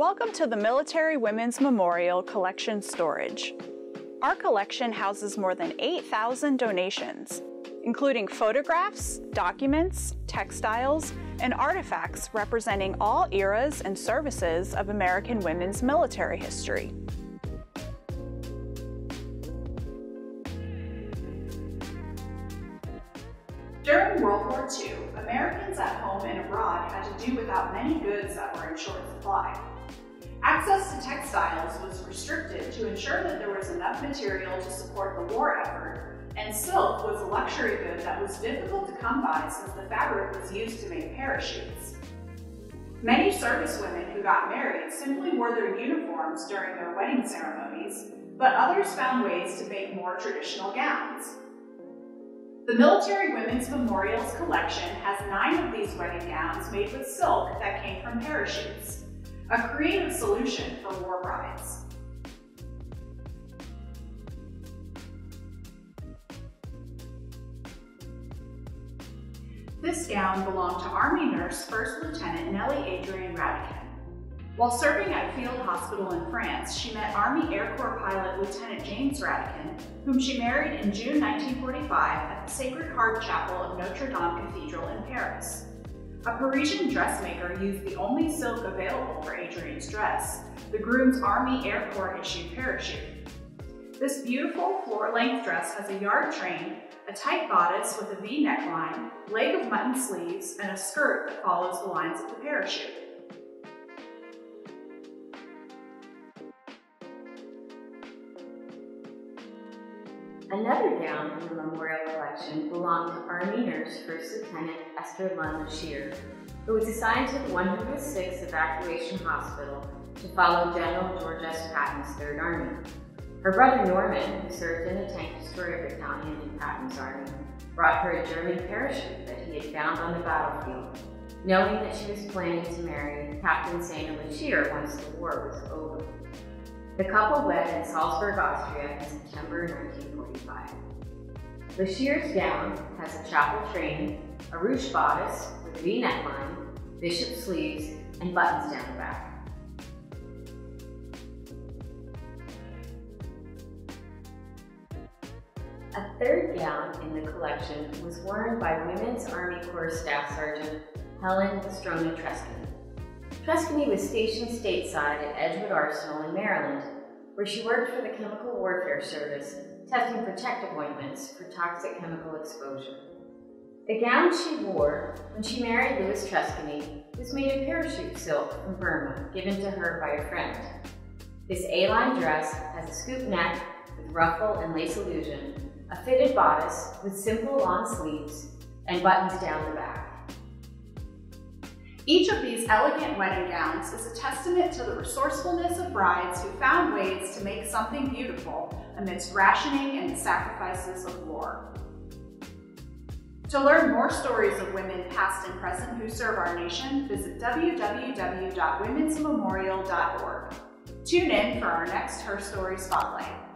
Welcome to the Military Women's Memorial Collection Storage. Our collection houses more than 8,000 donations, including photographs, documents, textiles, and artifacts representing all eras and services of American women's military history. During World War II, Americans at home and abroad had to do without many goods that were in short supply. Access to textiles was restricted to ensure that there was enough material to support the war effort, and silk was a luxury good that was difficult to come by since the fabric was used to make parachutes. Many servicewomen who got married simply wore their uniforms during their wedding ceremonies, but others found ways to make more traditional gowns. The Military Women's Memorials collection has nine of these wedding gowns made with silk that came from parachutes a creative solution for war brides. This gown belonged to Army nurse First Lieutenant Nellie Adrienne Radican. While serving at Field Hospital in France, she met Army Air Corps pilot Lieutenant James Radican, whom she married in June 1945 at the Sacred Heart Chapel of Notre Dame Cathedral in Paris. A Parisian dressmaker used the only silk available for Adrienne's dress, the groom's Army Air Corps issued parachute. This beautiful floor-length dress has a yard train, a tight bodice with a V neckline, leg of mutton sleeves, and a skirt that follows the lines of the parachute. Another gown in the memorial collection belonged to Army nurse First Lieutenant Esther Lund Lashir, who was assigned to the 106th Evacuation Hospital to follow General George S. Patton's Third Army. Her brother Norman, who served in the tank destroyer battalion in Patton's army, brought her a German parachute that he had found on the battlefield, knowing that she was planning to marry Captain Saina Lashir once the war was over. The couple wed in Salzburg, Austria in September 1945. Lashir's gown has a chapel train, a ruche bodice with a V neckline, bishop sleeves, and buttons down the back. A third gown in the collection was worn by Women's Army Corps Staff Sergeant Helen Strona Treskany. Treskany was stationed stateside at Edgewood Arsenal in Maryland, where she worked for the Chemical Warfare Service, testing protective ointments for toxic chemical exposure. The gown she wore when she married Louis Treskany was made of parachute silk from Burma, given to her by a friend. This A-line dress has a scoop neck with ruffle and lace illusion, a fitted bodice with simple long sleeves, and buttons down the back. Each of these elegant wedding gowns is a testament to the resourcefulness of brides who found ways to make something beautiful amidst rationing and the sacrifices of war. To learn more stories of women past and present who serve our nation, visit www.womensmemorial.org. Tune in for our next Her Story Spotlight.